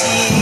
see.